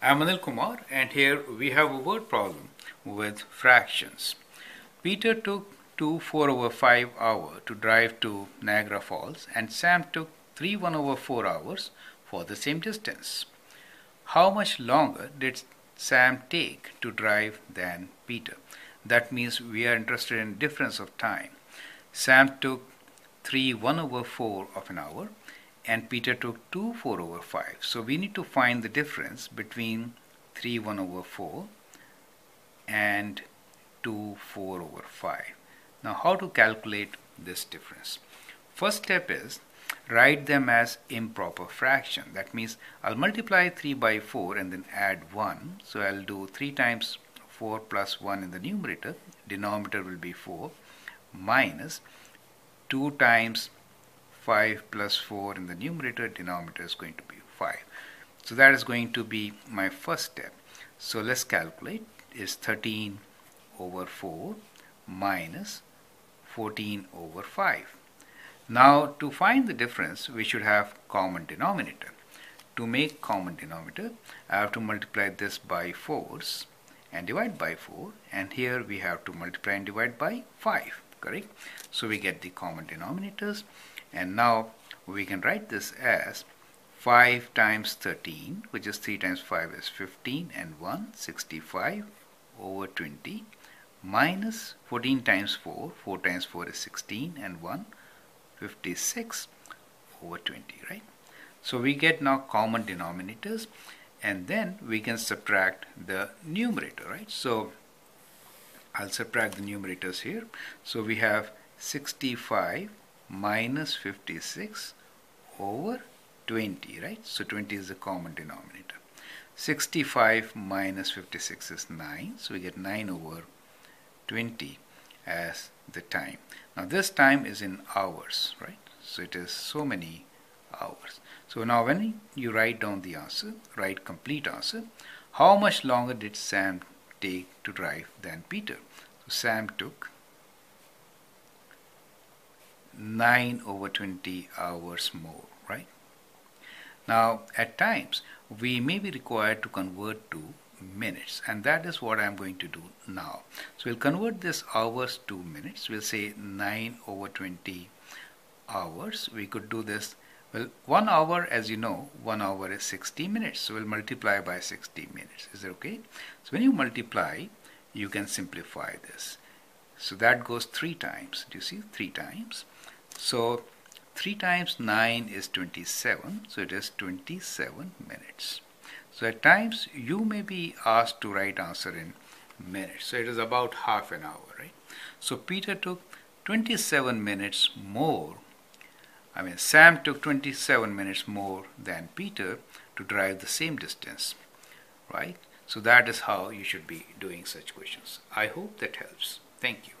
I'm Anil Kumar and here we have a word problem with fractions. Peter took 2 4 over 5 hour to drive to Niagara Falls and Sam took 3 1 over 4 hours for the same distance. How much longer did Sam take to drive than Peter? That means we are interested in difference of time. Sam took 3 1 over 4 of an hour and Peter took 2 4 over 5. So we need to find the difference between 3 1 over 4 and 2 4 over 5. Now how to calculate this difference? First step is write them as improper fraction. That means I'll multiply 3 by 4 and then add 1. So I'll do 3 times 4 plus 1 in the numerator. Denominator will be 4 minus 2 times 5 plus 4 in the numerator denominator is going to be 5 so that is going to be my first step. So let's calculate. Is 13 over 4 minus 14 over 5 now to find the difference we should have common denominator. To make common denominator I have to multiply this by 4s and divide by 4 and here we have to multiply and divide by 5 correct? So we get the common denominators and now we can write this as 5 times 13 which is 3 times 5 is 15 and 1 65 over 20 minus 14 times 4 4 times 4 is 16 and 1 56 over 20 right? So we get now common denominators and then we can subtract the numerator right? So I'll subtract the numerators here. So we have 65 minus 56 over 20 right? So 20 is the common denominator. 65 minus 56 is 9 so we get 9 over 20 as the time. Now this time is in hours right? So it is so many hours. So now when you write down the answer write complete answer how much longer did Sam take to drive than Peter? So Sam took 9 over 20 hours more, right? Now, at times, we may be required to convert to minutes, and that is what I'm going to do now. So we'll convert this hours to minutes. We'll say 9 over 20 hours. We could do this. Well, one hour, as you know, one hour is 60 minutes. So we'll multiply by 60 minutes. Is that okay? So when you multiply, you can simplify this. So that goes three times. Do you see? Three times. So 3 times 9 is 27. So it is 27 minutes. So at times you may be asked to write answer in minutes. So it is about half an hour, right? So Peter took 27 minutes more. I mean, Sam took 27 minutes more than Peter to drive the same distance, right? So that is how you should be doing such questions. I hope that helps. Thank you.